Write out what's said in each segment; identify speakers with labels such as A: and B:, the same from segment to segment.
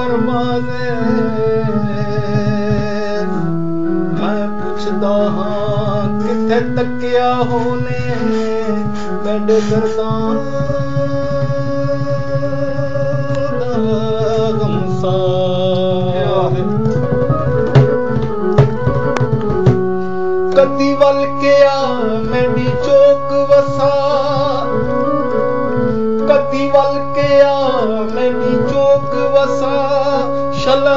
A: परमानेर मैं पूछता हाँ, किथे तकिया होने? कड करदा कदी वल के आ मैं चौक वसा। कदी वल के आ मैं चौक वसा।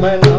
A: man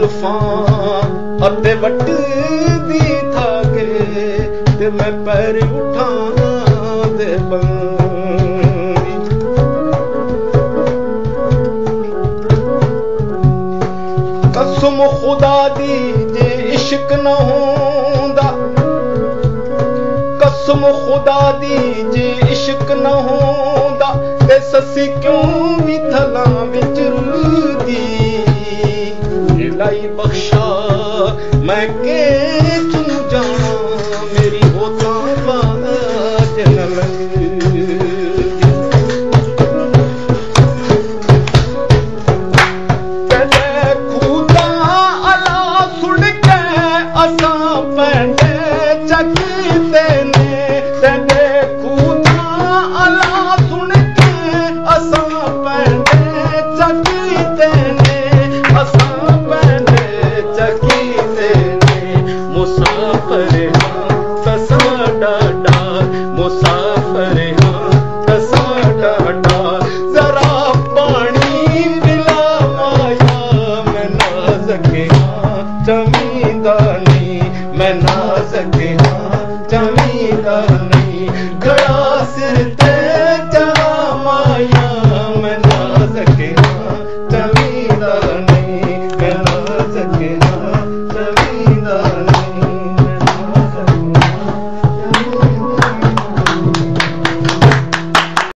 A: لان وٺندي ٿي پير اٺان قسم خدا اشڪ نه قسم خدا جي جي اشڪ نه سي ڪيو به ٿلا به ਬਖਸ਼ਾ। ਮੈਂ ਕਿਥੋਂ ਜਾਣਾ ਮੇਰੀ ਹੋਤਾ मुसाफ़िरा ज़ पाणी मिलाया चमीदानी